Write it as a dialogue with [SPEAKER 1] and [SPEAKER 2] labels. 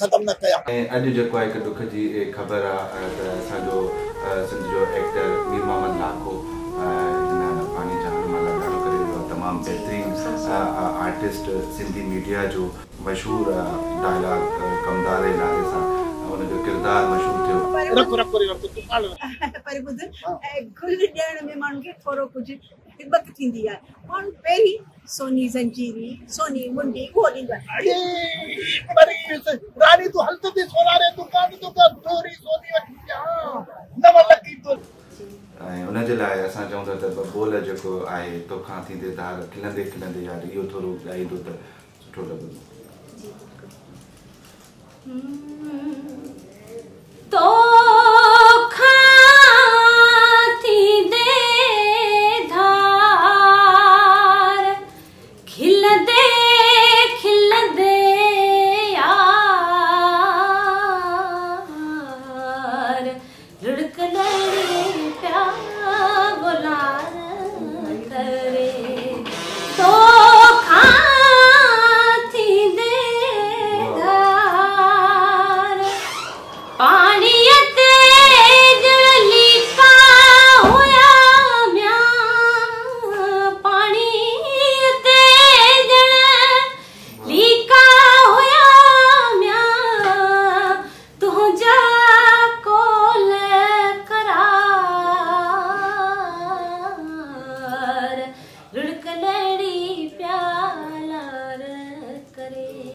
[SPEAKER 1] ख़तमु न कयां
[SPEAKER 2] ऐं अॼु जेको आहे हिकु दुख जी ख़बर आहे त असांजो सिंध जो एक्टर मीर मोहम्मद लाखो पाणी ॾाढो करे वियो आहे तमामु बहितरीनु आर्टिस्ट सिंधी मीडिया जो मशहूरु डायलॉग कमदार जे नाले सां हुनजो किरदारु मशहूरु थियो
[SPEAKER 1] रखो रखो रखो तूं पाण
[SPEAKER 3] पर ॿुध गुल ॾियण में माण्हुनि खे थोरो कुझु हिबत थींदी आहे? माण्हू पहिरीं सोनी ज़ंजीरी सोनी मुंडी उहो ॾींदो आहे
[SPEAKER 1] रानी तूं हल थी सोनारे दुकान दुकान थोरी सोनी वठी नव लखी तो
[SPEAKER 2] ऐं हुनजे लाइ असां चऊं था त बबोल जेको आहे तोखां थींदे धार खिलंदे खिलंदे यार इहो थोरो ॻाईंदो त सुठो लॻंदो।
[SPEAKER 4] तो